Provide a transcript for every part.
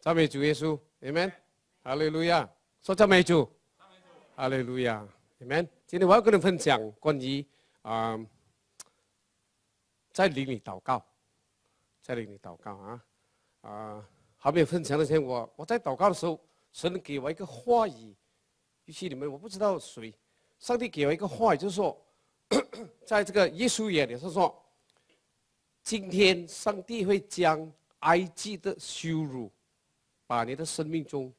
赞美主耶稣，Amen，哈利路亚，说赞美主，哈利路亚，Amen。今天我要跟你分享关于啊，在灵里祷告，在灵里祷告啊啊，还没有分享之前，我我在祷告的时候，神给我一个话语，语气里面我不知道谁，上帝给我一个话语，就是说，在这个耶稣眼里是说，今天上帝会将埃及的羞辱。把你的生命中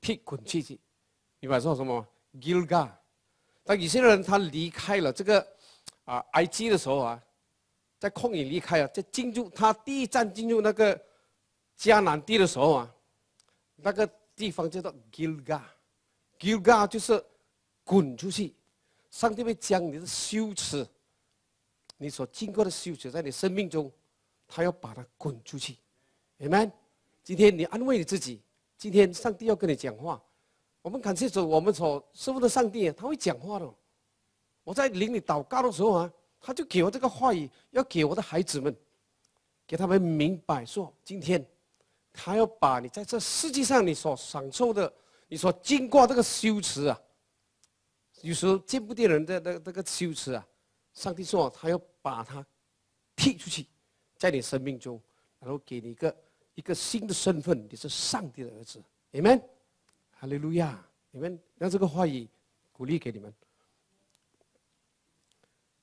踢滚出去，明白说什么？Gilga，当有些人他离开了这个啊埃及的时候啊，在旷野离开啊，在进入他第一站进入那个迦南地的时候啊，那个地方叫做 Gilga，Gilga 就是滚出去，上帝会将你的羞耻，你所经过的羞耻，在你生命中，他要把它滚出去，Amen。今天你安慰你自己，今天上帝要跟你讲话，我们感谢主，我们所师傅的上帝，他会讲话的。我在灵里祷告的时候啊，他就给我这个话语，要给我的孩子们，给他们明白说，今天他要把你在这世界上你所享受的，你所经过这个羞耻啊，有时候见不得人的那那个羞耻啊，上帝说他要把它踢出去，在你生命中，然后给你一个。一个新的身份，你是上帝的儿子，Amen，哈利路亚你们让这个话语鼓励给你们。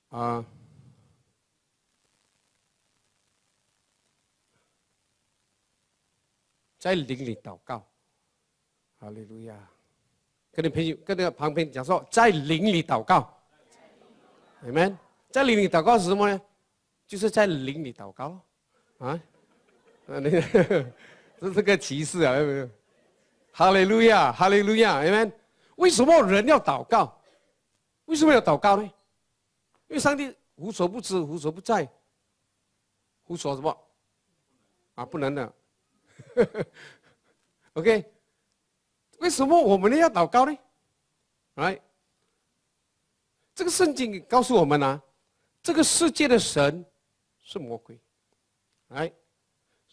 啊，在灵里祷告，哈利路亚，跟你朋友跟那个旁边讲说，在灵里祷告，Amen，在灵里祷告是什么呢？就是在灵里祷告，啊。啊，那个 这是个歧视啊！有没有？哈利路亚，哈利路亚，Amen。为什么人要祷告？为什么要祷告呢？因为上帝无所不知，无所不在，无所什么啊？不能的。OK，为什么我们要祷告呢？来，这个圣经告诉我们呢，这个世界的神是魔鬼，来。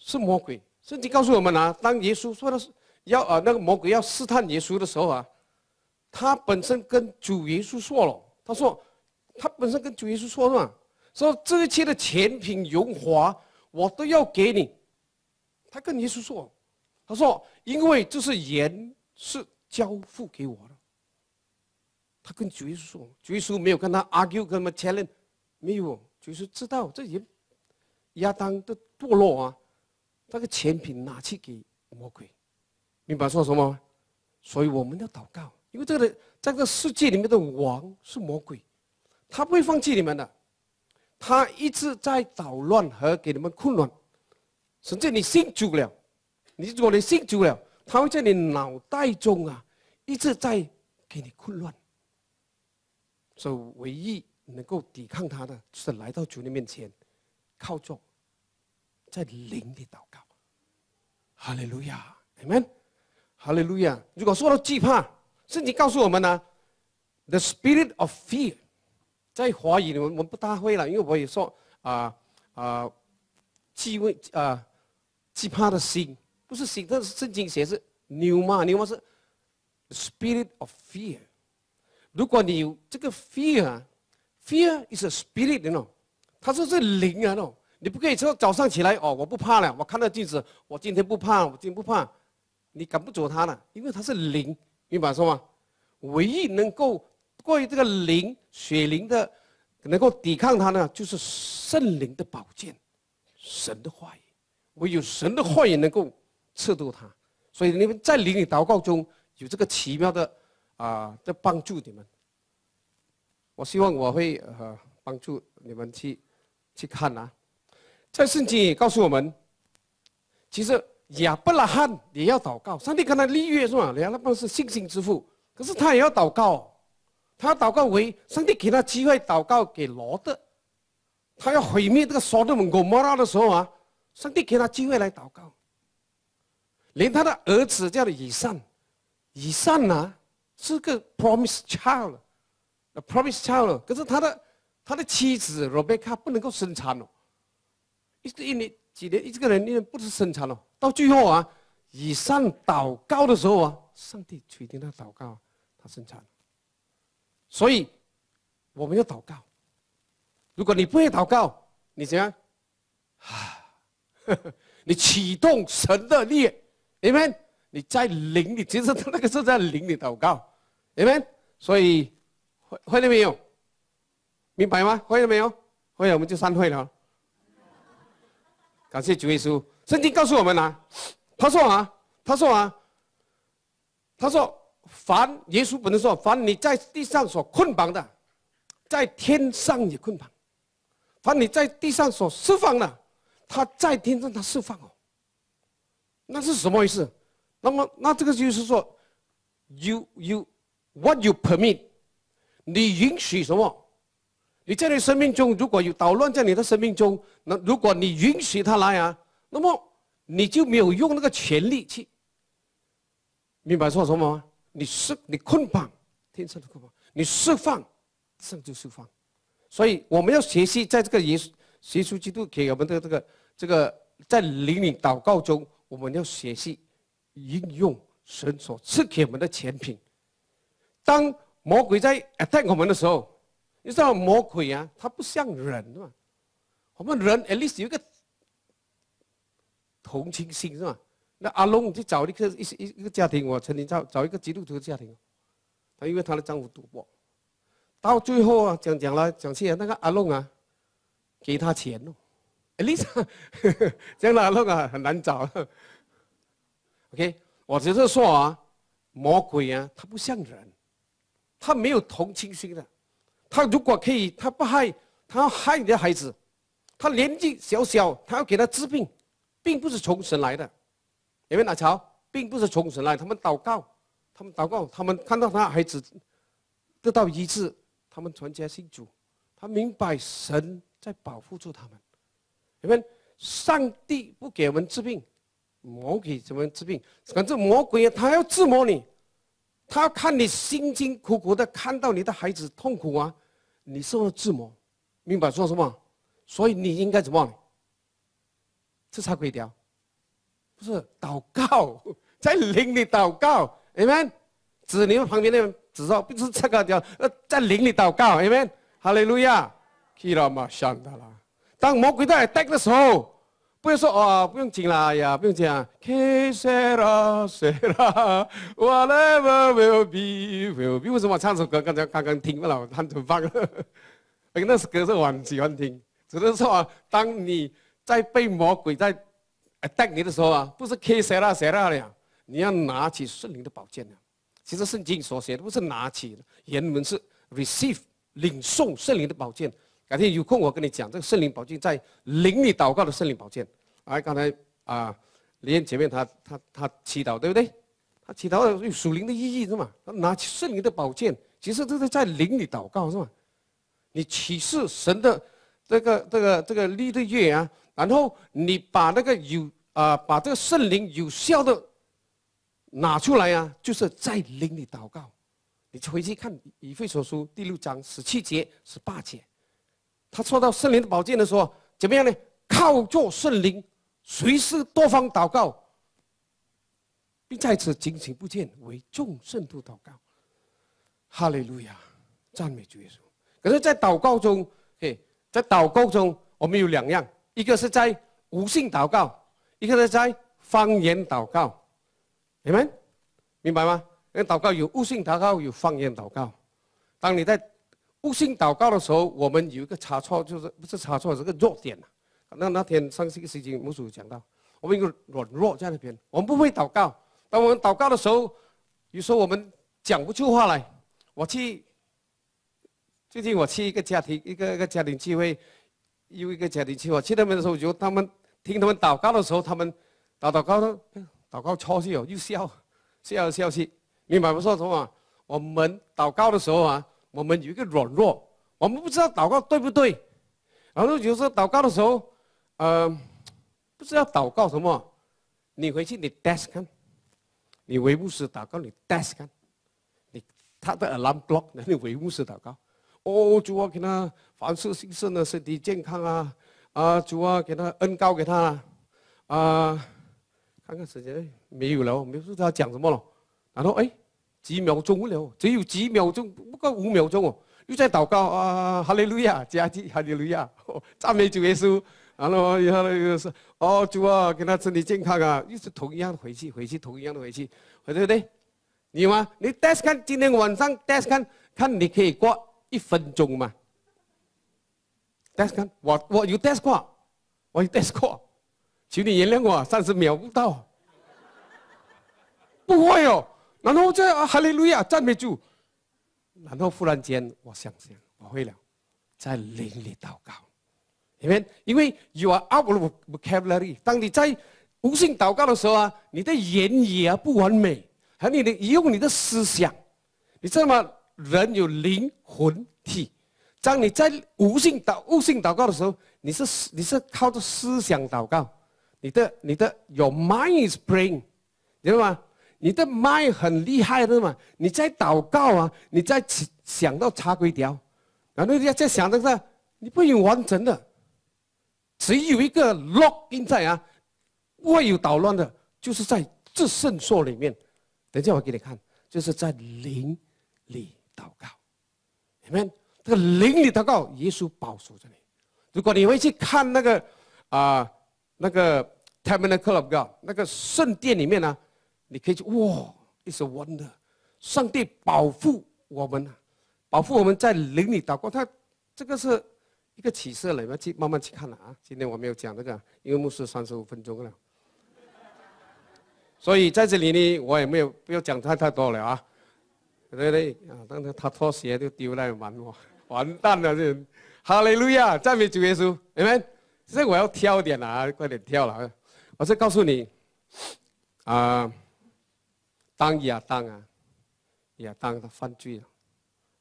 是魔鬼。圣经告诉我们啊，当耶稣说的是要呃那个魔鬼要试探耶稣的时候啊，他本身跟主耶稣说了，他说他本身跟主耶稣说了，说这一切的钱品荣华我都要给你。他跟耶稣说，他说因为这是盐是交付给我的。他跟主耶稣说，主耶稣没有跟他 argue 跟他们 challenge，没有，主耶稣知道这人亚当的堕落啊。那个钱品拿去给魔鬼，明白说什么？所以我们要祷告，因为这个在这个世界里面的王是魔鬼，他不会放弃你们的，他一直在捣乱和给你们混乱。甚至你信主了，你如果你信主了，他会在你脑袋中啊一直在给你混乱。所以唯一能够抵抗他的，是来到主的面前，靠着。在灵里祷告，哈利路亚，Amen，哈利路亚。如果说到惧怕，圣经告诉我们呢，the spirit of fear，在华语里我们不大会了，因为我也说啊啊，忌畏啊，惧怕的心不是心，这圣经写是牛嘛，牛嘛是 spirit of fear。如果你有这个 fear，fear is a spirit，你 know，它说是灵啊，喏。你不可以说早上起来哦，我不怕了，我看到镜子，我今天不怕，我今天不怕，你赶不走他了，因为他是灵，明白说吗？唯一能够过于这个灵血灵的，能够抵抗他呢，就是圣灵的宝剑，神的话语，唯有神的话语能够刺度他，所以你们在灵里祷告中有这个奇妙的啊的帮助你们。我希望我会呃帮助你们去去看啊。在圣经也告诉我们，其实亚伯拉罕也要祷告，上帝跟他立约是吧？亚伯拉罕是信心之父，可是他也要祷告，他要祷告为上帝给他机会祷告给罗德，他要毁灭这个所罗门国摩拉的时候啊，上帝给他机会来祷告，连他的儿子叫做以善，以善呢是个 promise child，a promise child，可是他的他的妻子罗贝卡不能够生产哦。一个一年几年，这个人因为不是生产了，到最后啊，以上祷告的时候啊，上帝垂听他祷告，他生产。所以我们要祷告。如果你不会祷告，你怎样？啊，你启动神的力，你们你在灵里，其实那个是在灵里祷告，你们所以会会了没有？明白吗？会了没有？会了我们就散会了。感谢主耶稣，圣经告诉我们啊，他说啊，他说啊，他说。凡耶稣本身说：“凡你在地上所捆绑的，在天上也捆绑；凡你在地上所释放的，他在天上他释放哦。那是什么意思？那么，那这个就是说，you you what you permit，你允许什么？你在你生命中如果有捣乱在你的生命中，那如果你允许他来啊，那么你就没有用那个权力去明白说什么吗？”你释你捆绑，天生的捆绑；你释放，上就释放。所以我们要学习，在这个耶稣、耶稣基督给我们的这个、这个在灵里祷告中，我们要学习应用神所赐给我们的钱品。当魔鬼在 attack 我们的时候，你知道魔鬼啊，他不像人嘛。我们人 at least 有一个同情心是吧？那阿龙去找一个一一一个家庭，我曾经找找一个基督徒的家庭，他因为他的丈夫赌博，到最后啊讲讲了讲起来那个阿龙啊，给他钱哦，哎丽莎，这样的阿龙啊很难找。OK，我只是说啊，魔鬼啊他不像人，他没有同情心的，他如果可以，他不害，他要害你的孩子，他年纪小小，他要给他治病，并不是从神来的。因为哪朝并不是从神来，他们祷告，他们祷告，他们看到他孩子得到医治，他们传家信主，他明白神在保护住他们。因为上帝不给我们治病，魔鬼怎么治病？反正魔鬼他要折磨你，他要看你辛辛苦苦的看到你的孩子痛苦啊，你受了折磨，明白说什么？所以你应该怎么？这才可以掉。是祷告，在灵里祷告，Amen。指你们旁边的人，指说不是这个叫呃，在灵里祷告，Amen。哈利路亚，基拉玛想到了。当魔鬼在带的时候，不要说哦，不用紧了呀，不用讲。Kisera sera whatever will be will be。为什么唱首歌？刚才刚刚听了，很很棒。那首歌是我很喜欢听。只能说，当你在被魔鬼在。带你的时候啊，不是 K 谁啦谁啦了，你要拿起圣灵的宝剑的。其实圣经所写的不是拿起，原文是 receive 领受圣灵的宝剑。改天有空我跟你讲这个圣灵宝剑在灵里祷告的圣灵宝剑。哎，刚才啊，李燕前面他他他祈祷对不对？他祈祷有属灵的意义是吗？他拿起圣灵的宝剑，其实这是在灵里祷告是吗？你启示神的这个这个这个力的月啊。然后你把那个有啊，把这个圣灵有效的拿出来啊，就是在灵里祷告。你回去看以弗所书第六章十七节、十八节，他说到圣灵的宝剑的时候，怎么样呢？靠着圣灵，随时多方祷告，并在此警醒不见，为众圣徒祷告。哈利路亚，赞美主耶稣。可是，在祷告中，嘿，在祷告中，我们有两样。一个是在无性祷告，一个是在方言祷告，你们明白吗？因为祷告有悟性祷告，有方言祷告。当你在无性祷告的时候，我们有一个差错，就是不是差错，是个弱点那那天上星期经牧师讲到，我们一个软弱在那边，我们不会祷告。当我们祷告的时候，有时候我们讲不出话来。我去最近我去一个家庭，一个一个家庭聚会。有一个家庭去，我去那边的时候，就他们听他们祷告的时候，他们祷祷告的，祷告错去哦，又笑，笑来笑去，明白不？说什么？我们祷告的时候啊，我们有一个软弱，我们不知道祷告对不对。然后有时候祷告的时候，呃，不知道祷告什么，你回去你 desk 看，你为牧师祷告，你 desk 看，你他的 alarm clock，那 你为牧师祷告。哦，主啊，给他凡事兴盛的身体健康啊！啊，主啊，给他恩高给他。啊，看看时间，没有了，没不知道讲什么了。然后哎，几秒钟了，只有几秒钟，不够五秒钟哦，又在祷告啊，哈利路亚，加基哈利路亚，赞美主耶稣。然后然后呢又是哦主啊，给他身体健康啊，又是同样的回去，回去同样的回去，对不对？你吗？你 test 看今天晚上 test 看看你可以过一分钟吗？test 看我我有 test 过，我有 test 过，请你原谅我，三十秒不到，不会哦。然后这哈利路亚赞美主，然后忽然间我想想，我会了，在灵里祷告，因为因为 you are out of vocabulary，当你在无性祷告的时候啊，你的言语啊不完美。和你的用你的思想，你知道吗？人有灵魂体。当你在无性祷、悟性祷告的时候，你是你是靠着思想祷告。你的你的 Your mind is praying，知道吗？你的麦很厉害的嘛。你在祷告啊，你在想到插规条，然后你要在想的是，你不会完成的。只有一个 lock in 在啊，不会有捣乱的，就是在这圣所里面。等一下，我给你看，就是在灵里祷告，你们这个灵里祷告，耶稣保守着你。如果你会去看那个啊，那个 Tabernacle of God 那个圣殿里面呢，你可以去哇，It's a wonder，上帝保护我们，保护我们在灵里祷告。他这个是一个启示了，要去慢慢去看了啊。今天我没有讲这个，因为牧师三十五分钟了。所以在这里呢，我也没有不要讲太太多了啊，对不对？啊，当时他脱鞋就丢来玩我，完蛋了这！哈利路亚，赞美主耶稣，你们，现在我要跳点了啊，快点跳了！我是告诉你，啊，当亚当啊，亚当他犯罪了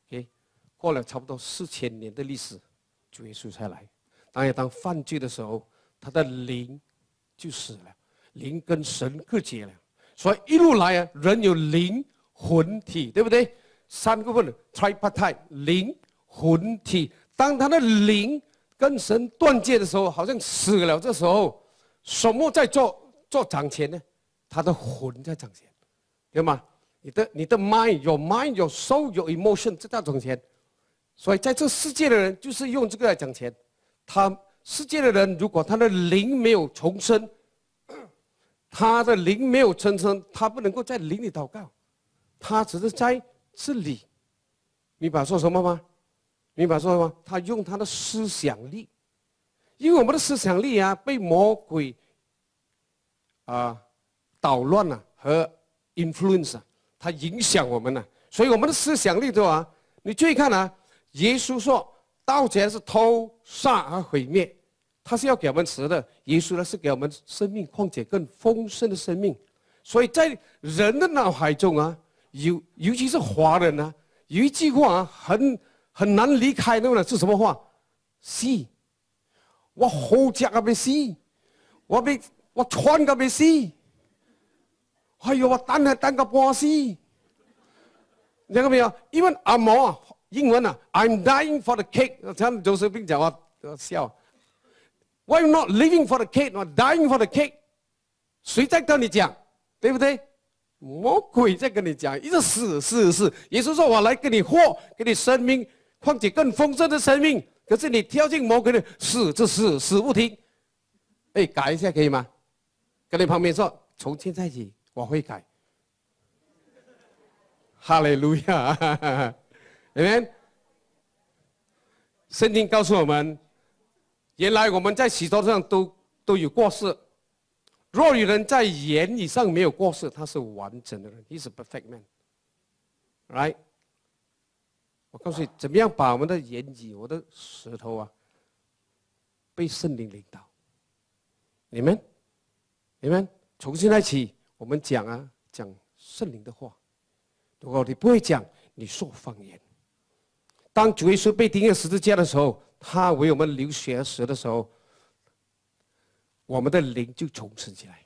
，OK，过了差不多四千年的历史，主耶稣才来。当亚当犯罪的时候，他的灵就死了。灵跟神隔绝了，所以一路来啊，人有灵魂体，对不对？三个份，tripartite，灵魂体。当他的灵跟神断绝的时候，好像死了。这时候，什么在做做掌权呢？他的魂在掌权，对吗？你的你的 mind，your mind，your soul，your emotion，这在掌权。所以在这世界的人，就是用这个来讲钱。他世界的人，如果他的灵没有重生。他的灵没有重生，他不能够在灵里祷告，他只是在这里。明白说什么吗？明白说什么？他用他的思想力，因为我们的思想力啊，被魔鬼啊捣乱了和 influence，它影响我们呢。所以我们的思想力对吧？你注意看啊，耶稣说，盗贼是偷杀和毁灭。他是要给我们吃的，耶稣呢是给我们生命，况且更丰盛的生命。所以在人的脑海中啊，尤尤其是华人啊，有一句话啊，很很难离开的呢，是什么话？死，我好食啊，被死，我被我穿个被死，哎呦，我等啊等个半死，听到没有？因为阿毛啊，英文啊，I'm dying for the cake，像周世斌讲话笑。Why not living for the cake, not dying for the cake？谁在跟你讲，对不对？魔鬼在跟你讲，一直死死死。耶稣说：“我来给你活，给你生命，况且更丰盛的生命。”可是你跳进魔鬼的死，就死死不停。哎，改一下可以吗？跟你旁边说，从现在起我会改。哈利路亚，你们，圣经告诉我们。原来我们在许多上都都有过失。若有人在言语上没有过失，他是完整的人，He's perfect man，right？我告诉你，怎么样把我们的言语、我的舌头啊，被圣灵领导？你们，你们从现在起，我们讲啊，讲圣灵的话。如果你不会讲，你说方言。当主耶稣被钉在十字架的时候。他为我们流血死的时候，我们的灵就重生起来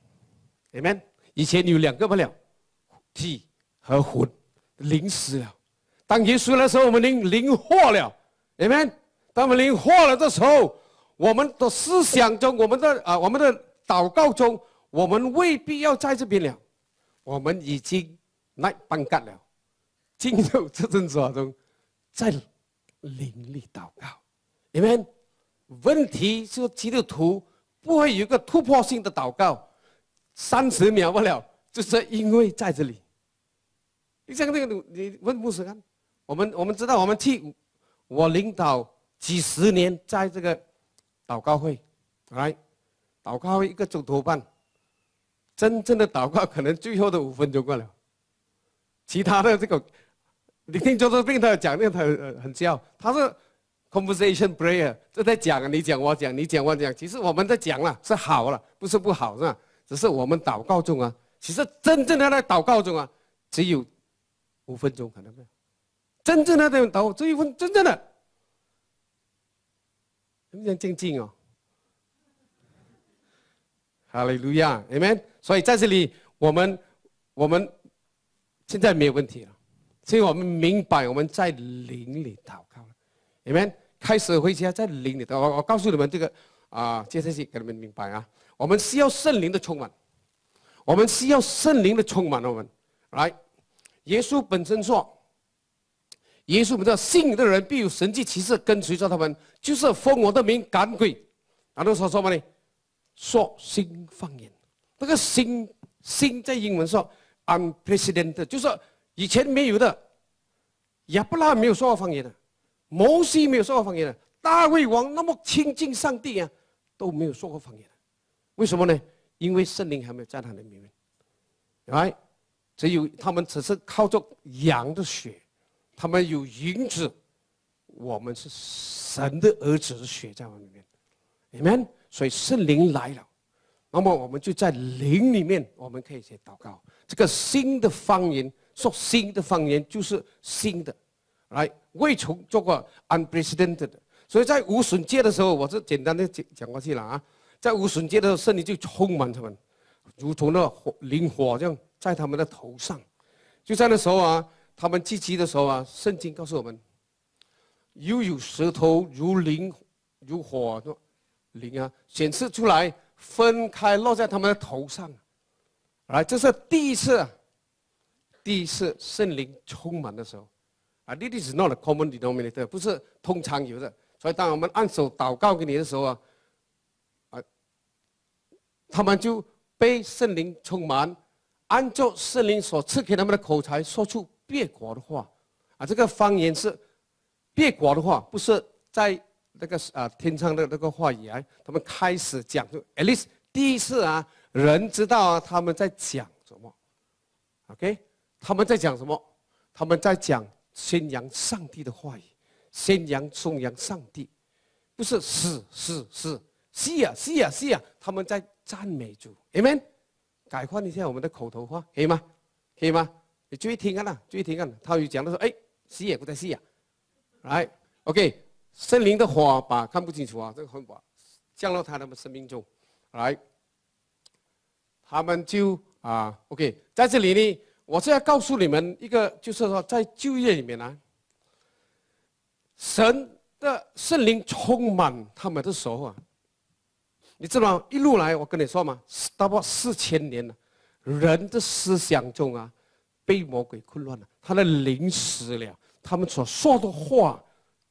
，amen。以前有两个不了，体和魂，灵死了。当耶稣来的时候，我们灵灵活了，amen。当我们灵活了的时候，我们的思想中，我们的啊，我们的祷告中，我们未必要在这边了，我们已经来半干了，进入这阵子中，在灵里祷告，你们问题是基督徒不会有一个突破性的祷告，三十秒不了，就是因为在这里。你像那个你问牧师看，我们我们知道我们替我领导几十年在这个祷告会，来祷告会一个钟头半，真正的祷告可能最后的五分钟过了，其他的这个。你听周周病他讲那个很很笑，他是 conversation prayer，就在讲你讲我讲你讲我讲，其实我们在讲了是好了，不是不好是吧？只是我们祷告中啊，其实真正的在祷告中啊，只有五分钟可能没有，真正的在祷这一分真正的，很想静静哦，哈利路亚，amen。所以在这里我们我们现在没有问题了。所以我们明白，我们在灵里祷告了，你们开始回家在灵里。我我告诉你们这个啊，接下去给你们明白啊。我们需要圣灵的充满，我们需要圣灵的充满。我们来，耶稣本身说，耶稣们知道信的人必有神迹奇事跟随着他们，就是奉我的名赶鬼。然后说什么呢？说新方言。那个新新在英文说 unprecedented，就是。以前没有的，亚伯拉没有说过方言的，摩西没有说过方言的，大卫王那么亲近上帝啊，都没有说过方言的。为什么呢？因为圣灵还没有在他的里面，来，只有他们只是靠着羊的血，他们有银子，我们是神的儿子的血在我们里面，amen。所以圣灵来了，那么我们就在灵里面，我们可以去祷告这个新的方言。说新的方言就是新的，来未曾做过 unprecedented，所以在无损界的时候，我是简单的讲讲过去了啊。在无损界的时候，圣灵就充满他们，如同那火灵火这样在他们的头上。就在那时候啊，他们聚集的时候啊，圣经告诉我们，又有舌头如灵如火的灵啊显示出来，分开落在他们的头上，来这是第一次。第一次圣灵充满的时候，啊，this is not a common denominator，不是通常有的。所以当我们按手祷告给你的时候啊，啊，他们就被圣灵充满，按照圣灵所赐给他们的口才说出别国的话，啊，这个方言是别国的话，不是在那个啊天上的那个话语啊。他们开始讲，就 at least 第一次啊，人知道啊他们在讲什么，OK。他们在讲什么？他们在讲宣扬上帝的话语，宣扬颂扬上帝，不是是是是是呀是呀是呀，他们在赞美主，amen。改换一下我们的口头话，可以吗？可以吗？你注意听看啦，注意听看。他有讲的说，哎，是也不在是呀，来，OK。森林的火把看不清楚啊，这个火把降到他他们生命中，来，他们就啊，OK，在这里呢。我是要告诉你们一个，就是说，在就业里面呢，神的圣灵充满他们的时候啊，你知道？一路来，我跟你说嘛，大概四千年了，人的思想中啊，被魔鬼混乱了，他的灵死了，他们所说的话，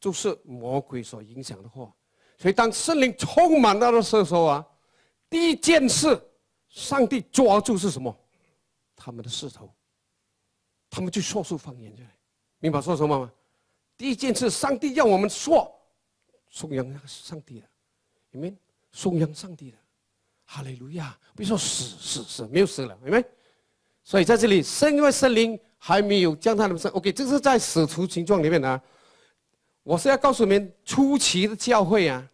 就是魔鬼所影响的话。所以，当圣灵充满他的时候啊，第一件事，上帝抓住是什么？他们的势头。他们就说出方言来，明白说什么吗？第一件事，上帝要我们说，颂扬上帝的，你们颂扬上帝的，哈利路亚！别说死死死，没有死了，明白？所以在这里，圣因为圣灵还没有将他们生，OK，这是在使徒情状里面呢。我是要告诉你们，初期的教会啊，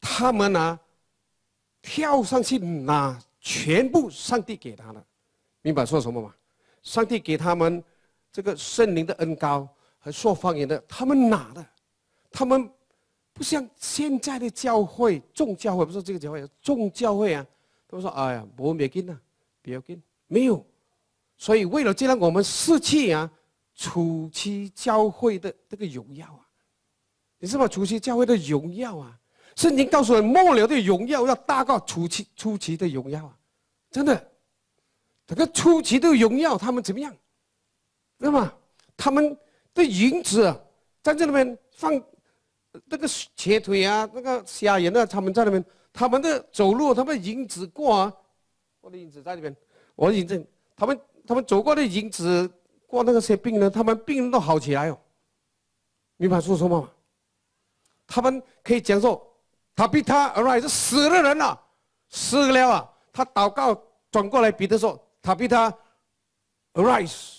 他们呢跳上去拿全部上帝给他的，明白说什么吗？上帝给他们这个圣灵的恩高和说方言的，他们拿的，他们不像现在的教会众教会，不是这个教会众教会啊，都说哎呀，不要紧呐，不要紧，没有。所以为了这样，我们失去啊初期教会的这个荣耀啊，你知道吗？初期教会的荣耀啊，圣经告诉我们，末了的荣耀要大过初期初期的荣耀啊！真的，这个初期的荣耀，他们怎么样？那么他们的影子在这里面放那个瘸腿啊，那个瞎眼啊，他们在那边，他们的走路，他们影子过啊，我的影子在那边，我的影子，他们他们走过的影子过那个些病人，他们病人都好起来哦。明白说什么吗？他们可以讲说。他比他 arise 死的人了，死了啊！他祷告转过来，彼得说：“他比他 arise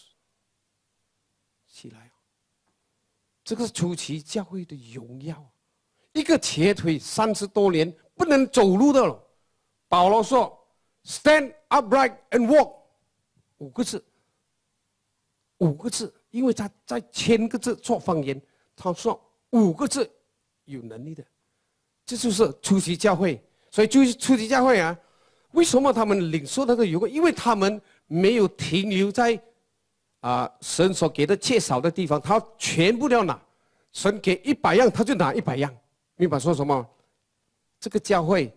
起来。”这个是初期教会的荣耀。一个瘸腿三十多年不能走路的了，保罗说：“Stand upright and walk。”五个字，五个字，因为他在千个字做方言，他说五个字有能力的。这就是初期教会，所以就是初期教会啊。为什么他们领受那个油？因为他们没有停留在啊神所给的缺少的地方，他全部都要拿。神给一百样，他就拿一百样。明白说什么？这个教会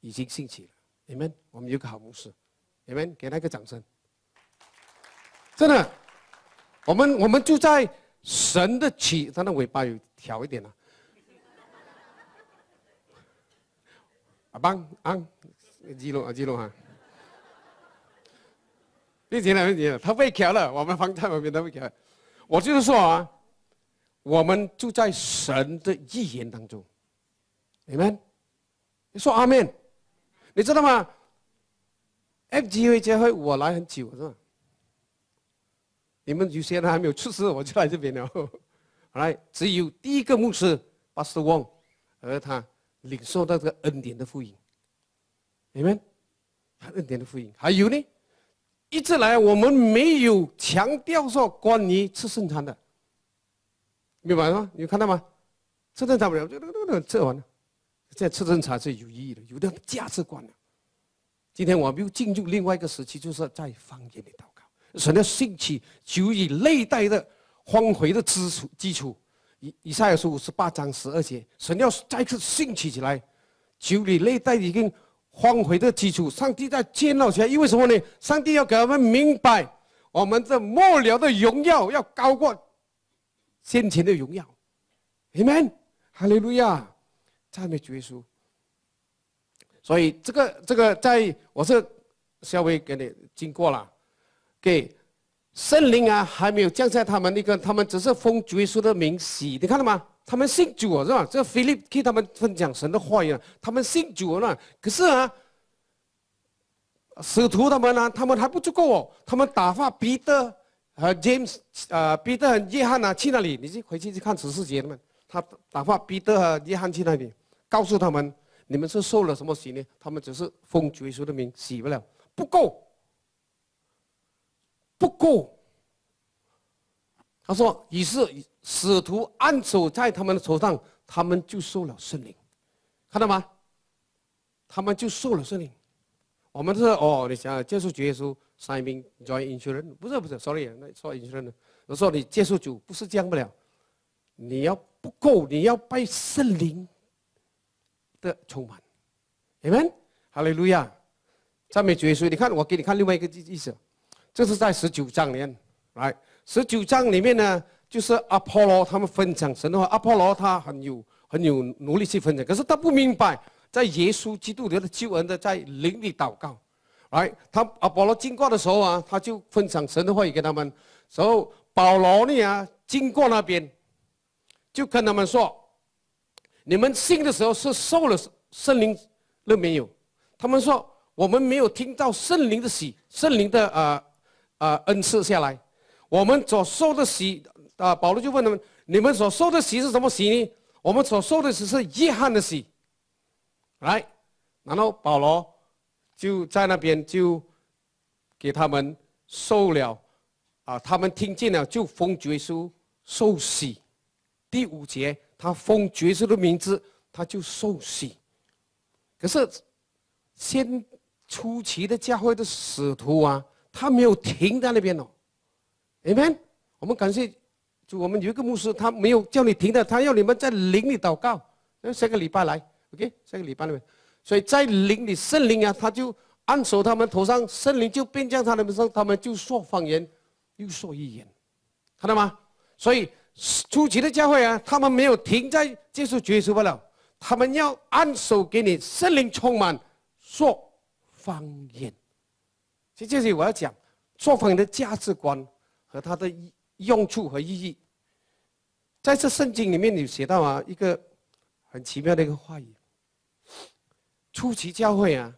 已经兴起了。你们，我们有个好牧师，你们给他一个掌声。真的，我们我们就在神的起，他的尾巴有挑一点了。啊，记录啊，记录哈。别急了，别急了，他被调了，我们放在旁边，他被调。我就是说啊，我们住在神的预言当中，你们，你说阿门。你知道吗？F G V 教会我来很久是吧？你们有些人还没有出世，我就来这边了。来，只有第一个牧师巴斯旺，和他。领受到这个恩典的福音，你们，恩典的福音还有呢，一直来我们没有强调说关于吃圣餐的，明白吗？你看到吗？吃圣餐不了，就那个那个吃完了，在吃圣餐是有意义的，有点价值观的。今天我们又进入另外一个时期，就是在方言里祷告，神的兴起就以历代的荒回的基础基础。以以赛亚书五十八章十二节，神要再次兴起起来，求你内在已经荒废的基础，上帝在建造起来。因为什么呢？上帝要给我们明白，我们这末了的荣耀要高过先前的荣耀。Amen，哈利路亚，赞美主耶稣。所以这个这个，在我是稍微给你经过了，给。圣灵啊，还没有降在他们那个，他们只是封主耶稣的名洗，你看到吗？他们信主是吧？这菲利给他们分享神的话语，他们信主了。可是啊，使徒他们呢，他们还不足够哦。他们打发彼得和 James 呃，彼得和约翰啊去那里？你去回去去看十四节们，他打发彼得和约翰去那里，告诉他们，你们是受了什么洗呢？他们只是封主耶稣的名洗不了，不够。不够，他说：“于是使徒按手在他们的头上，他们就受了圣灵，看到吗？他们就受了圣灵。我们是哦，你想接受主耶稣，sign join insurance，不是不是，sorry，那说 insurance，我说你接受主不是这样不了，你要不够，你要被圣灵的充满，amen，哈利路亚，赞美主耶稣。你看，我给你看另外一个意思。”这是在十九章里面，来，十九章里面呢，就是阿波罗他们分享神的话。阿波罗他很有很有努力去分享，可是他不明白，在耶稣基督的救恩的在灵里祷告。来，他阿波罗经过的时候啊，他就分享神的话语给他们。然后保罗呢啊，经过那边，就跟他们说：“你们信的时候是受了圣灵了没有？”他们说：“我们没有听到圣灵的喜，圣灵的啊。”啊，恩赐下来，我们所受的喜啊，保罗就问他们：你们所受的喜是什么喜呢？我们所受的只是遗憾的喜。来，然后保罗就在那边就给他们受了啊，他们听见了就封爵书受洗。第五节，他封爵书的名字，他就受洗。可是先初期的教会的使徒啊。他没有停在那边哦，Amen。我们感谢，就我们有一个牧师，他没有叫你停的，他要你们在灵里祷告，下个礼拜来，OK，下个礼拜里面，所以在灵里圣灵啊，他就按手他们头上，圣灵就变将他们上，他们就说方言，又说预言，看到吗？所以初期的教会啊，他们没有停在接受耶稣不了，他们要按手给你圣灵充满，说方言。这就是我要讲说方言的价值观和它的用处和意义。在这圣经里面，你写到啊，一个很奇妙的一个话语。初期教会啊，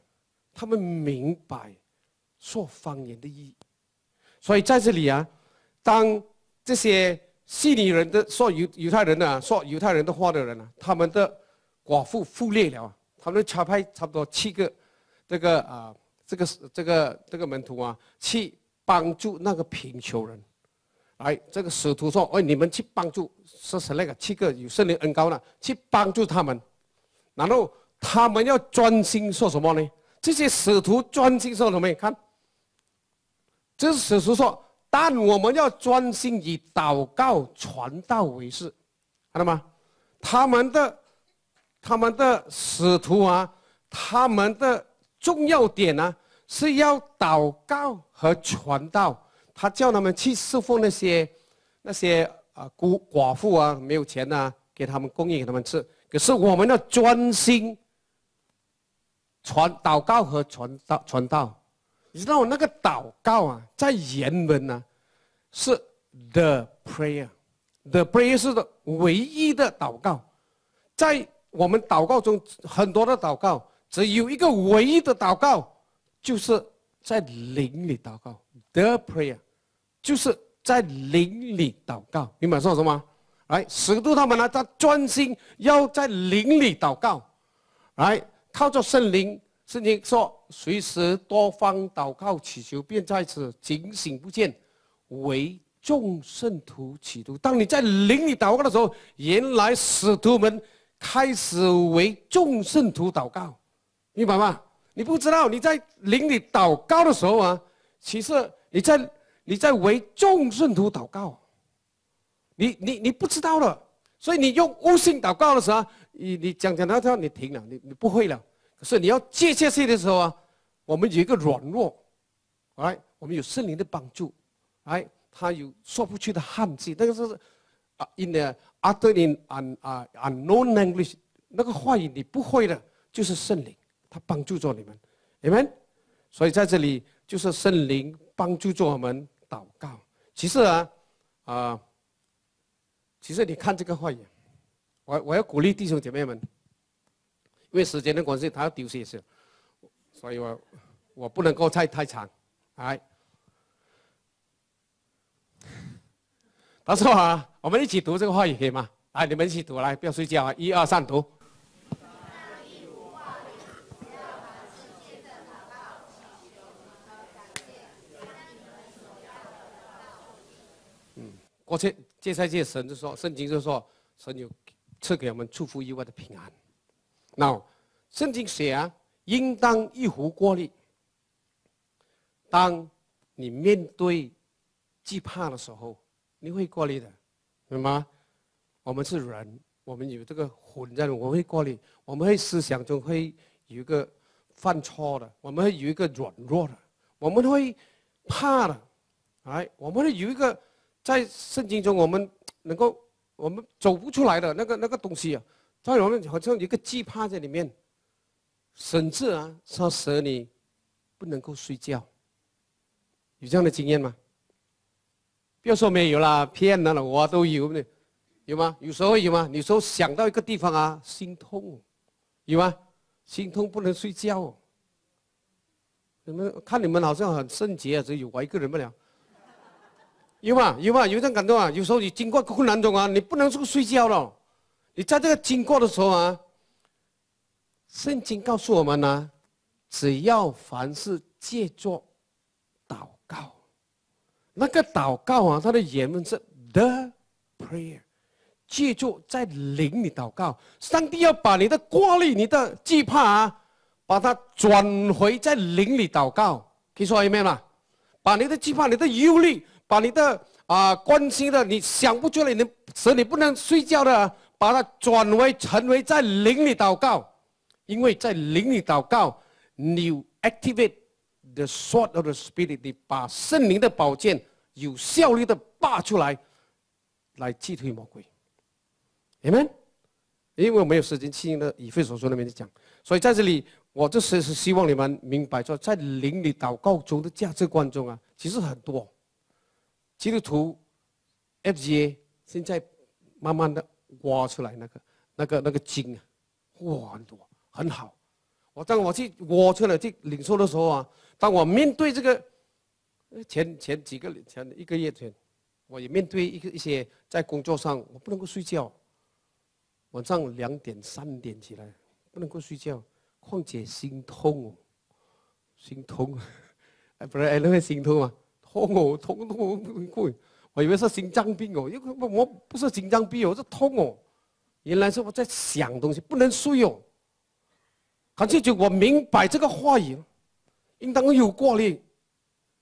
他们明白说方言的意义，所以在这里啊，当这些希利人的说犹犹太人啊，说犹太人的话的人啊，他们的寡妇复列了，他们差派差不多七个这个啊，这个这个这个门徒啊，去帮助那个贫穷人。哎，这个使徒说：“哎，你们去帮助，是是那个七个有圣灵恩高的，去帮助他们。然后他们要专心说什么呢？这些使徒专心说什么？看，这是使徒说，但我们要专心以祷告传道为事，看到吗？他们的他们的使徒啊，他们的重要点呢，是要祷告和传道。”他叫他们去侍奉那些那些啊孤寡妇啊，没有钱呐，给他们供应给他们吃。可是我们要专心传祷告和传道传道。你知道那个祷告啊，在原文呢是 the prayer，the prayer 是的唯一的祷告。在我们祷告中，很多的祷告只有一个唯一的祷告，就是在灵里祷告，the prayer。就是在灵里祷告，明白说什么？来，使徒他们呢，他专心要在灵里祷告，来靠着圣灵。圣经说，随时多方祷告祈求，便在此警醒不见，为众圣徒祈祷。当你在灵里祷告的时候，原来使徒们开始为众圣徒祷告，明白吗？你不知道你在灵里祷告的时候啊，其实你在。你在为众圣徒祷告，你你你不知道了，所以你用悟性祷告的时候，你你讲讲到这，你停了，你你不会了。可是你要接下去的时候啊，我们有一个软弱，哎，我们有圣灵的帮助，哎，他有说不出的汉字，那个是啊，in the other in an 啊 unknown language，那个话语你不会的，就是圣灵，他帮助着你们你们。所以在这里就是圣灵帮助着我们。祷告，其实啊，啊，其实你看这个话语，我我要鼓励弟兄姐妹们，因为时间的关系，他要丢些事，所以我我不能够太太长，哎，他说啊，我们一起读这个话语可以吗？来，你们一起读，来，不要睡觉啊，一二三，读。过去接下去，神就说，圣经就说，神有赐给我们出乎意外的平安。那圣经写啊，应当一壶过滤。当你面对惧怕的时候，你会过滤的，明白吗？我们是人，我们有这个混在，我们会过滤，我们会思想中会有一个犯错的，我们会有一个软弱的，我们会怕的，哎，我们会有一个。在圣经中，我们能够我们走不出来的那个那个东西啊，在我们好像一个惧怕在里面，甚至啊，说使你不能够睡觉。有这样的经验吗？不要说没有啦，骗人了，我都有呢，有吗？有时候有吗？有时候想到一个地方啊，心痛，有吗？心痛不能睡觉。你们看你们好像很圣洁啊，只有我一个人不了。有吗？有吗？有这种感动啊！有时候你经过困难中啊，你不能说睡觉了。你在这个经过的时候啊，圣经告诉我们呢，只要凡事借作祷告，那个祷告啊，它的原文是 the prayer，借助在灵里祷告。上帝要把你的挂虑、你的惧怕啊，把它转回在灵里祷告。可以说一遍吗？把你的惧怕、你的忧虑。把你的啊关心的，你想不出来，你使你不能睡觉的，把它转为成为在灵里祷告，因为在灵里祷告，你 activate the sword of the spirit，你把圣灵的宝剑有效率的拔出来，来击退魔鬼。你们，因为我没有时间听的以费所说那边去讲，所以在这里，我就是是希望你们明白说，在灵里祷告中的价值观中啊，其实很多。基督徒 FGA 现在慢慢的。挖出来那个、那个、那个金啊，哇，很多，很好。我当我去挖出来去领受的时候啊，当我面对这个前前几个前一个月前，我也面对一个一些在工作上我不能够睡觉，晚上两点三点起来不能够睡觉，况且心痛哦，心痛，哎，不是哎，那个心痛啊，痛哦，痛痛痛痛。我以为是心脏病哦，因为我不是心脏病哦，是痛哦。原来是我在想东西，不能睡哦。感谢主，我明白这个话语，应当有过滤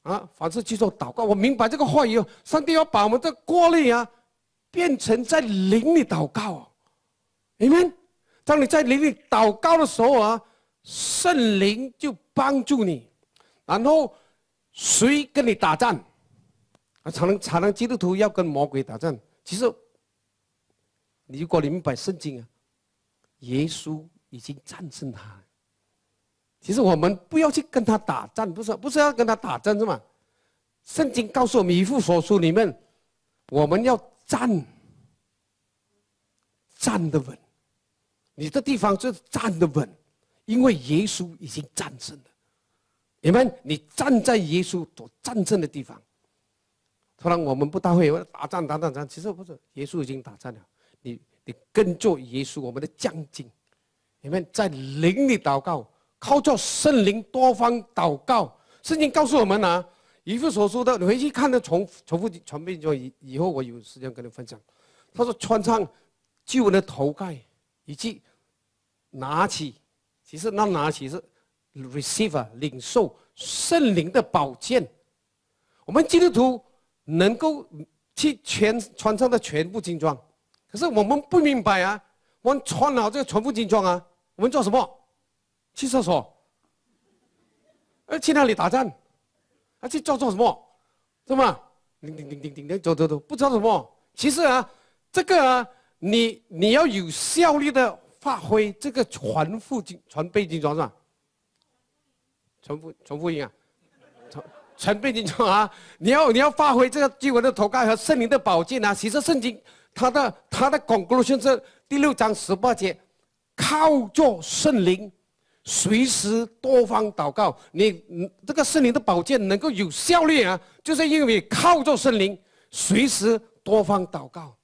啊。凡是去做祷告，我明白这个话语。上帝要把我们的过滤啊，变成在灵里祷告。你们，当你在灵里祷告的时候啊，圣灵就帮助你。然后谁跟你打仗？才能才能基督徒要跟魔鬼打仗。其实，你如果你明白圣经啊，耶稣已经战胜他。其实我们不要去跟他打仗，不是不是要跟他打仗是吗？圣经告诉我们一副所书里面，我们要站，站得稳。你的地方就是站得稳，因为耶稣已经战胜了。你们，你站在耶稣所战胜的地方。突然我们不大会打仗打打仗，其实不是，耶稣已经打仗了。你你跟着耶稣，我们的将军，你们在灵里祷告，靠着圣灵多方祷告。圣经告诉我们啊，以父所说的，你回去看的重重复传遍就以以后我有时间跟你分享。他说穿上旧的头盖，以及拿起，其实那拿起是 receiver 领受圣灵的宝剑。我们基督徒。能够去全穿上的全部精装，可是我们不明白啊！我们穿好这个全部精装啊，我们做什么？去厕所？呃，去那里打仗？啊，去做做什么？是吗？叮叮叮叮叮叮，走走走，不知道什么。其实啊，这个啊，你你要有效率的发挥这个全副精全备精装是吧？重复重复音啊。全背进去啊！你要你要发挥这个经文的头盖和圣灵的宝剑啊！其实圣经它的它的 conclusion 是第六章十八节，靠着圣灵，随时多方祷告。你这个圣灵的宝剑能够有效率啊，就是因为靠着圣灵，随时多方祷告。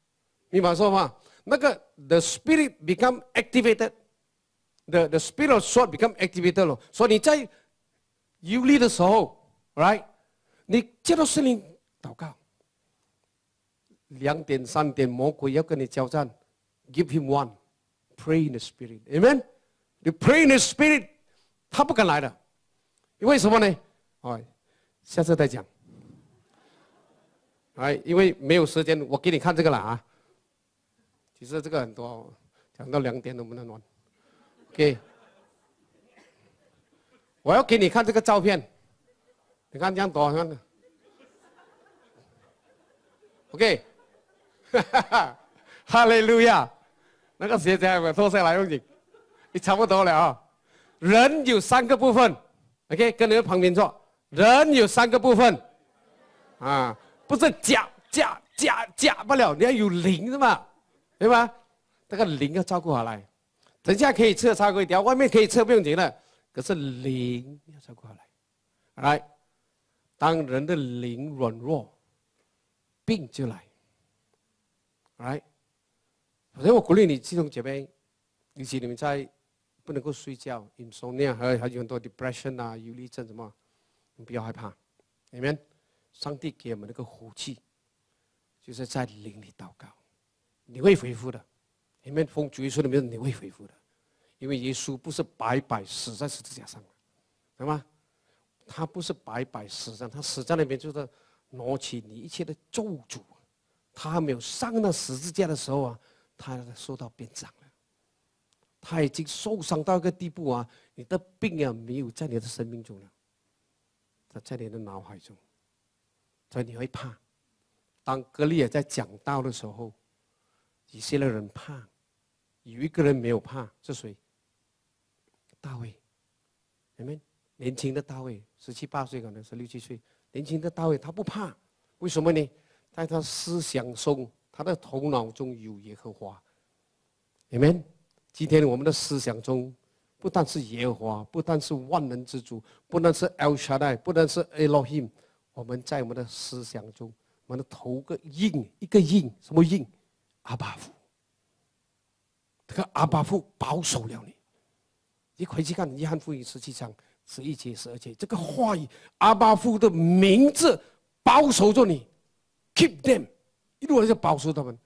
明白说吗？那个 the spirit become activated，the the spirit sword become activated 了。所以你在游历的时候。Right，你接到圣灵祷告，两点三点魔鬼要跟你交战，Give him one，pray in the spirit，Amen。你 pray in the spirit，他不敢来的，因为什么呢？哎，下次再讲。哎，因为没有时间，我给你看这个了啊。其实这个很多，讲到两点都不能玩。OK，我要给你看这个照片。你看这样多，看的，OK，哈利路亚，那个鞋子我脱下来用你，你差不多了啊。人有三个部分，OK，跟你旁边坐。人有三个部分，啊，不是假假假假不了，你要有灵是吧？对吧？这个灵要照顾好来，等下可以测差一条，外面可以测不用紧的，可是灵要照顾好来，来。当人的灵软弱，病就来。来，所以我鼓励你，弟兄姐妹，尤其你们在不能够睡觉，insomnia 还还有很多 depression 啊、忧郁症什么，你不要害怕。里面，上帝给我们那个福气，就是在灵里祷告，你会恢复的。里面奉主耶稣的名，你会恢复的，因为耶稣不是白白死在十字架上，懂吗？他不是白白死在，他死在那边就是挪起你一切的咒诅。他还没有上那十字架的时候啊，他受到鞭长了，他已经受伤到一个地步啊！你的病啊，没有在你的生命中了，他在你的脑海中，所以你会怕。当格利亚在讲道的时候，以色列人怕，有一个人没有怕，是谁？大卫，你们年轻的大卫，十七八岁可能是六七岁，年轻的大卫他不怕，为什么呢？在他思想中。他的头脑中有耶和华你们。今天我们的思想中，不但是耶和华，不但是万能之主，不但是 El Shaddai，不但是 Elohim，我们在我们的思想中，我们的头个印一个印，什么印？阿巴夫。这个阿巴夫保守了你。你回去看《约翰福音》十七章十一节、十二节，这个话语，阿巴夫的名字保守着你，Keep them。一路就保守他们，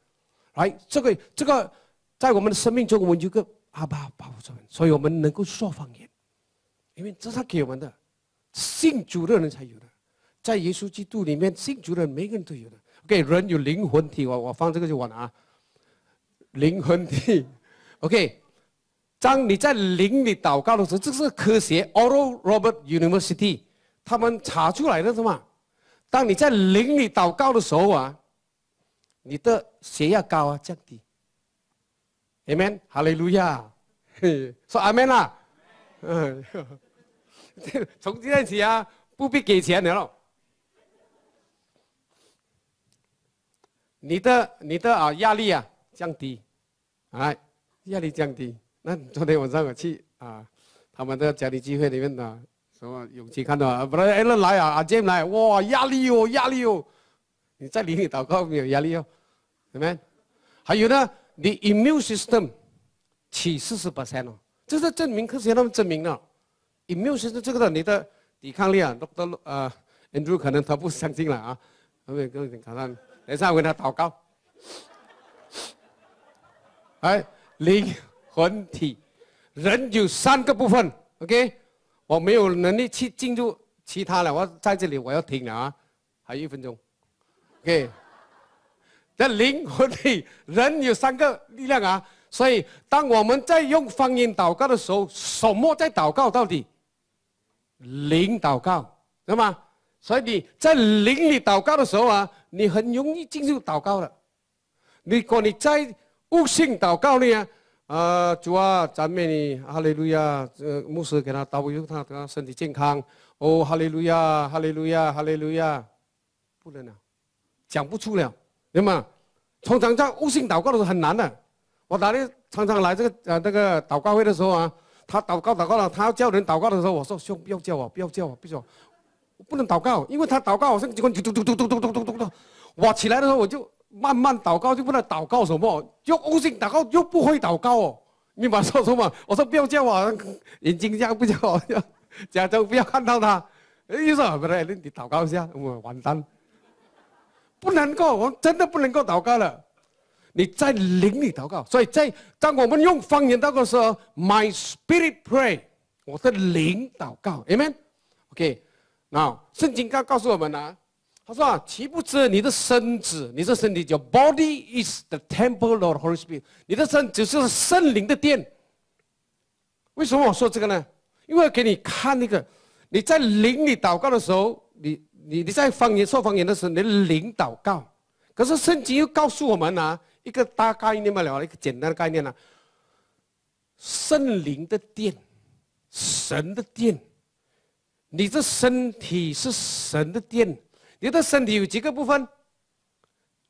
来，这个这个，在我们的生命中，我们有个阿巴保护他们，所以我们能够说方言，因为这是他给我们的，信主的人才有的，在耶稣基督里面，信主的人每个人都有的。OK，人有灵魂体，我我放这个就完了啊，灵魂体。OK，当你在灵里祷告的时候，这是科学，Oral Robert University 他们查出来的，是吗？当你在灵里祷告的时候啊。你的血压高啊，降低。Amen，哈利路亚，说阿门啦。嗯，从今天起啊，不必给钱了。你的你的啊压力啊降低，哎，压力降低。那昨天晚上我去啊，他们的家庭聚会里面呢什么勇气看到啊，不是艾伦来啊，阿杰来，哇，压力哦，压力哦。你在里面祷告没有压力哦？怎么？还有呢？你 immune system 起四十 percent 哦，这是证明科学他们证明了，immune system 这个的你的抵抗力啊，Doctor 呃，Andrew 可能他不相信了啊，后面跟你看看，等一下为他祷告。哎，灵魂体，人有三个部分，OK，我没有能力去进入其他的，我在这里我要停了啊，还有一分钟，OK。的灵魂里，人有三个力量啊，所以当我们在用方言祷告的时候，什么在祷告？到底灵祷告，对吗？所以你在灵里祷告的时候啊，你很容易进入祷告了。如果你在悟性祷告呢，啊，主啊，赞美你，哈利路亚！这牧师给他祷佑他，他身体健康。哦，哈利路亚，哈利路亚，哈利路亚，不能了，讲不出了。对吗？通常在悟性祷告的时候很难的。我哪里常常来这个呃那个祷告会的时候啊，他祷告祷告了，他要叫人祷告的时候，我说兄不要叫我，不要叫我，不要，我不能祷告，因为他祷告好像就嘟嘟嘟嘟嘟嘟嘟嘟嘟。我起来的时候我就慢慢祷告，就不能祷告什么，又悟性祷告又不会祷告哦。你马说什么？我说不要叫我，眼睛这样不叫我，假装不要看到他。意思不对，你祷告一下，我完蛋。不能够，我真的不能够祷告了。你在灵里祷告，所以在当我们用方言祷告的时候，My spirit pray，我的灵祷告，Amen？OK，那圣经告告诉我们呢，他说啊，岂不知你的身子，你的身体叫 body is the temple of Holy Spirit，你的身只是圣灵的殿。为什么我说这个呢？因为给你看那个，你在灵里祷告的时候，你。你你在方言说方言的时候，你灵祷告。可是圣经又告诉我们呢，一个大概念嘛了，一个简单的概念呢。圣灵的殿，神的殿，你的身体是神的殿。你的身体有几个部分？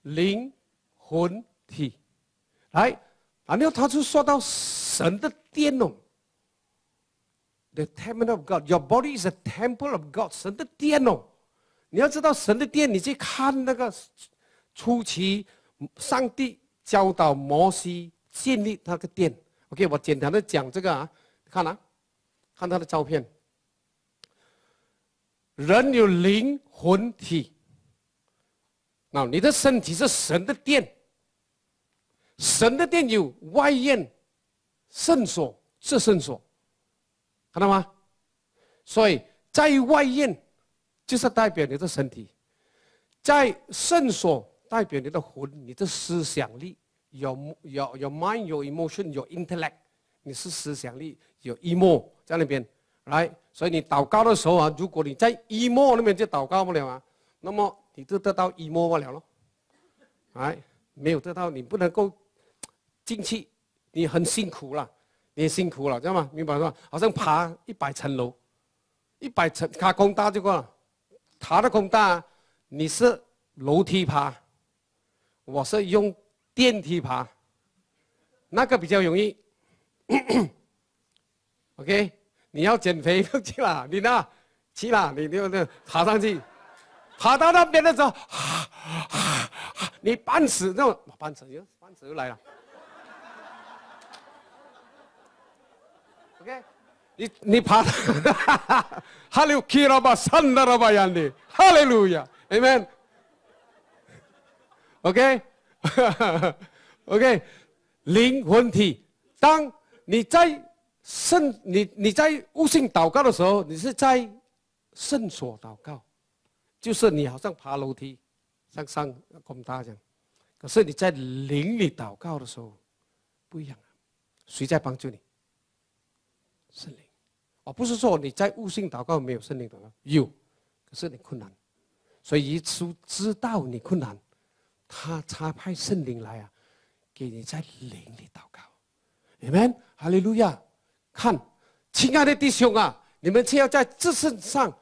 灵魂体。来，然后他就说到神的殿哦。The temple of God, your body is a temple of God，神的殿哦。你要知道神的殿，你去看那个初期上帝教导摩西建立那个殿。OK，我简单的讲这个啊，看啊，看他的照片。人有灵魂体，那你的身体是神的殿。神的殿有外院、圣所、是圣所，看到吗？所以在外院。就是代表你的身体，在圣所代表你的魂，你的思想力有有有 mind，有 emotion，有 intellect，你是思想力，有 emo 在那边，来，所以你祷告的时候啊，如果你在 emo 那边就祷告不了啊，那么你就得到 emo 不了咯，哎，没有得到，你不能够进去，你很辛苦了，你辛苦了，知道吗？明白吗？好像爬一百层楼，一百层卡空大就够了，爬的空大，你是楼梯爬。我是用电梯爬，那个比较容易。OK，你要减肥去了，你呢？去了，你就那爬上去，爬到那边的时候，你半死，那半死又半死又来了。OK，你你爬，哈利路亚吧，上到了吧，样的，哈利路亚，Amen。OK，OK，灵魂体。当你在圣你你在悟性祷告的时候，你是在圣所祷告，就是你好像爬楼梯，向上攻大这样。可是你在灵里祷告的时候，不一样啊。谁在帮助你？圣灵。哦，不是说你在悟性祷告没有圣灵祷告，有，可是你困难，所以耶稣知道你困难。他差派圣灵来啊，给你在灵里祷告，Amen，哈利路亚。看，亲爱的弟兄啊，你们却要在自身上、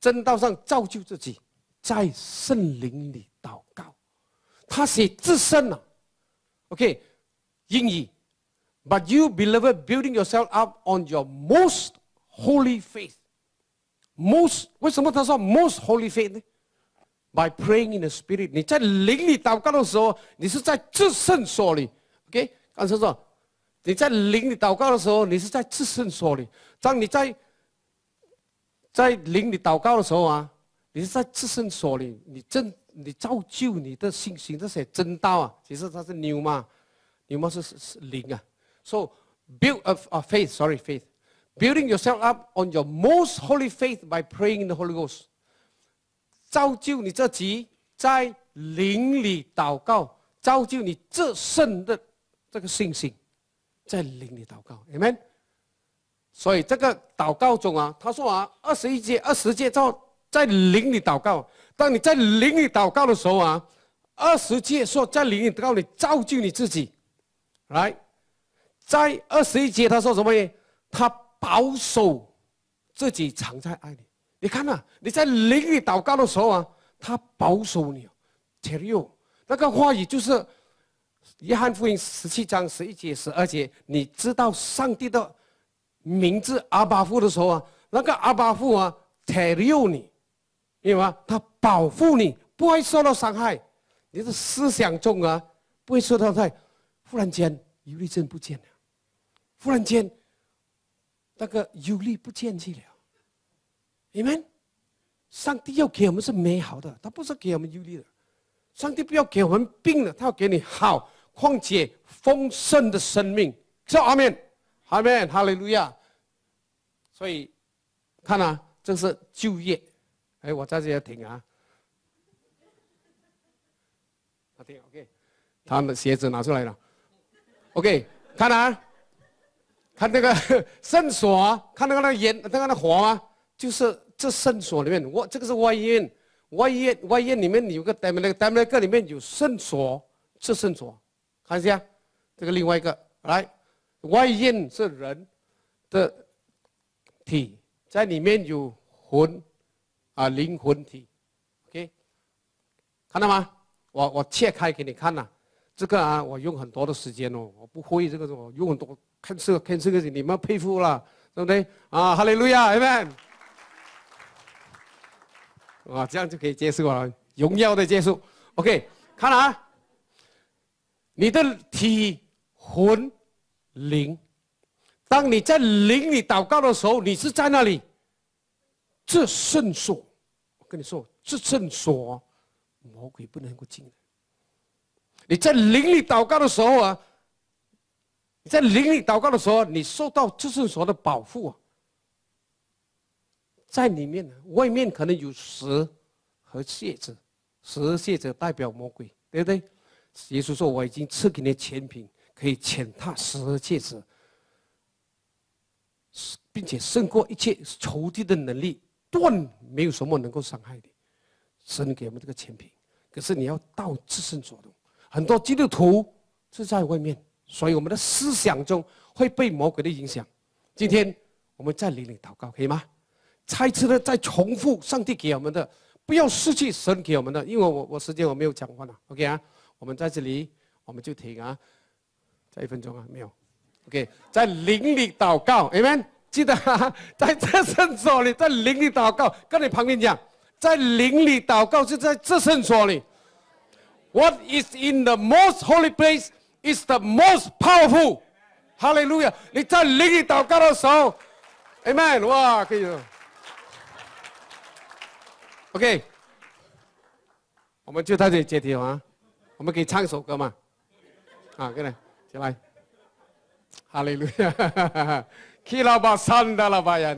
真道上造就自己，在圣灵里祷告。他写自身啊，OK，英语，But you, beloved, building yourself up on your most holy faith. Most 为什么他说 most holy faith 呢？By praying in the spirit，你在灵里祷告的时候，你是在至圣所里。OK，刚才说你在灵里祷告的时候，你是在至圣所里。当你在在灵里祷告的时候啊，你是在至圣所里，你正你造就你的信心这些真道啊。其实它是牛嘛牛嘛是是灵啊。So build a faith，sorry faith，building yourself up on your most holy faith by praying in the Holy Ghost。造就你这己在灵里祷告，造就你自身的这个信心，在灵里祷告，amen。所以这个祷告中啊，他说啊，二十一节、二十节在在灵里祷告。当你在灵里祷告的时候啊，二十节说在灵里祷告，你造就你自己。来，在二十一节他说什么呢？他保守自己藏在爱里。你看呐，你在灵里祷告的时候啊，他保守你。铁六那个话语就是约翰福音十七章十一节、十二节。你知道上帝的名字阿巴父的时候啊，那个阿巴父啊，铁六你，明白吗？他保护你，不会受到伤害。你的思想中啊，不会受到害。忽然间，忧虑症不见了。忽然间，那个忧虑不见去了。你们，上帝要给我们是美好的，他不是给我们忧虑的。上帝不要给我们病了，他要给你好，况且丰盛的生命。这阿门，阿门，哈利路亚。所以，看啊，这是就业。哎，我在这里停啊。啊，停，OK。他的鞋子拿出来了。OK，看啊，看那个 圣所，看那个那烟，那个那火啊，就是。这圣所里面，我这个是外院，外院外院里面有个单门那个单门个里面有圣所，这圣所，看一下，这个另外一个来，外印是人的体，在里面有魂啊灵魂体，OK，看到吗？我我切开给你看呐，这个啊我用很多的时间哦，我不会这个我用很多看这个看这个你们佩服了，对不对？啊，哈利路亚，Amen。啊，这样就可以结束了，荣耀的结束。OK，看了啊，你的体魂灵，当你在灵里祷告的时候，你是在那里，这圣所。我跟你说，这圣所，魔鬼不能够进来。你在灵里祷告的时候啊，你在灵里祷告的时候，你受到这圣所的保护啊。在里面呢，外面可能有蛇和蝎子，蛇蝎子代表魔鬼，对不对？耶稣说：“我已经赐给你权柄，可以践踏十戒子，并且胜过一切仇敌的能力，断没有什么能够伤害你。神给我们这个权柄，可是你要到自身所动。很多基督徒是在外面，所以我们的思想中会被魔鬼的影响。今天我们在灵里祷告，可以吗？再次的再重复上帝给我们的，不要失去神给我们的。因为我我时间我没有讲完了，OK 啊？我们在这里我们就停啊，再一分钟啊，没有，OK，在灵里祷告，Amen。记得 在这圣所里，在灵里祷告，跟你旁边讲，在灵里祷告是在这圣所里。What is in the most holy place is the most powerful。哈利路亚！你在灵里祷告的时候，Amen。哇，可以了。OK，我们就在这里接题啊。我们可以唱一首歌嘛？啊，过来，起来。哈利路亚，起来吧，上达了吧呀！